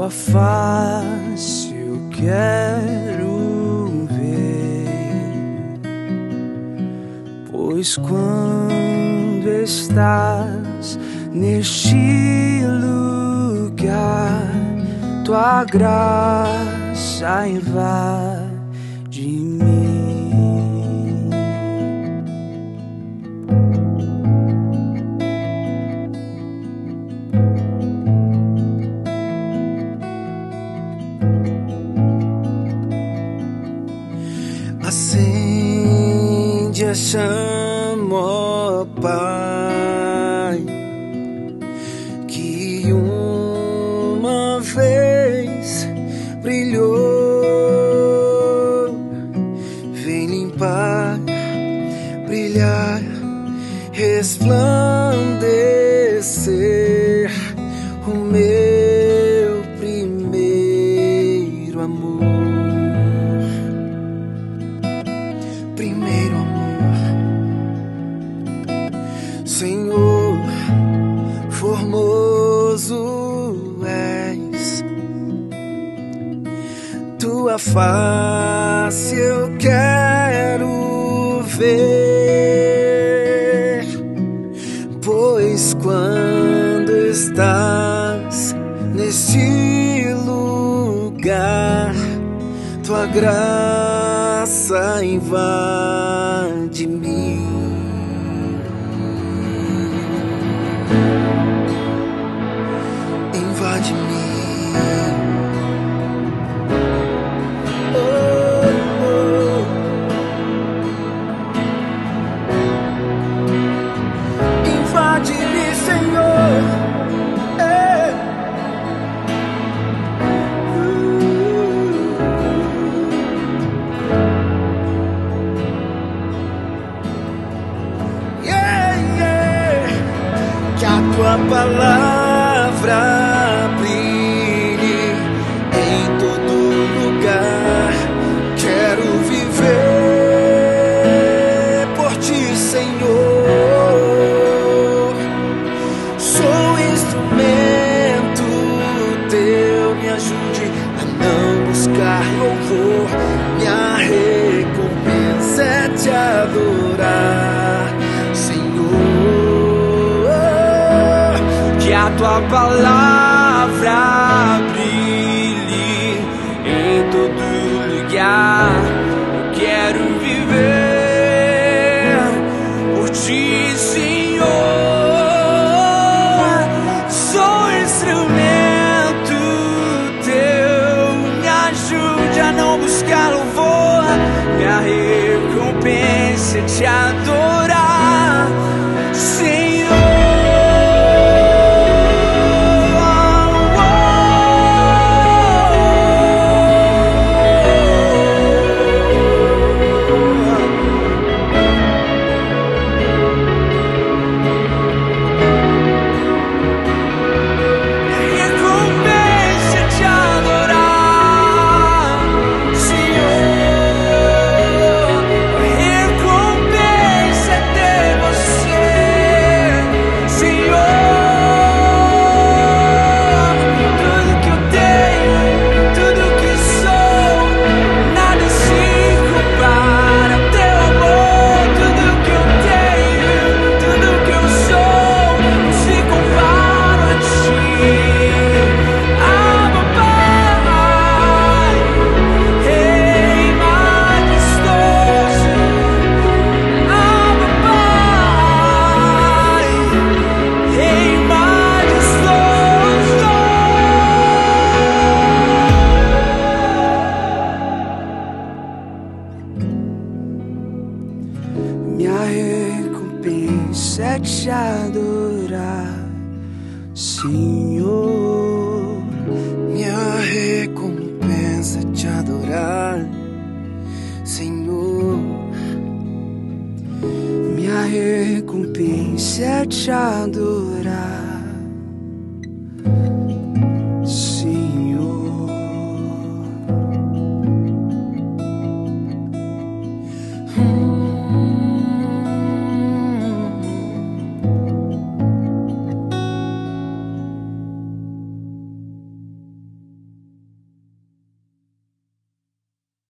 tua face eu quero ver, pois quando estás neste lugar, tua graça invade chama, ó Pai, que uma vez brilhou. Vem limpar, brilhar, resplandecer Senhor, formoso és, tua face eu quero ver, pois quando estás neste lugar, tua graça invade tua palavra brilhe em todo lugar. Quero viver por ti, Senhor. Sou instrumento teu, me ajude a não buscar louvor. Minha recompensa é te adorar, tua palavra brilhe em todo lugar. Eu quero viver por ti, Senhor. Sou instrumento teu, me ajude a não buscar louvor. Minha recompensa te adorar, é te adorar, Senhor. Minha recompensa te adorar, Senhor. Minha recompensa te adorar,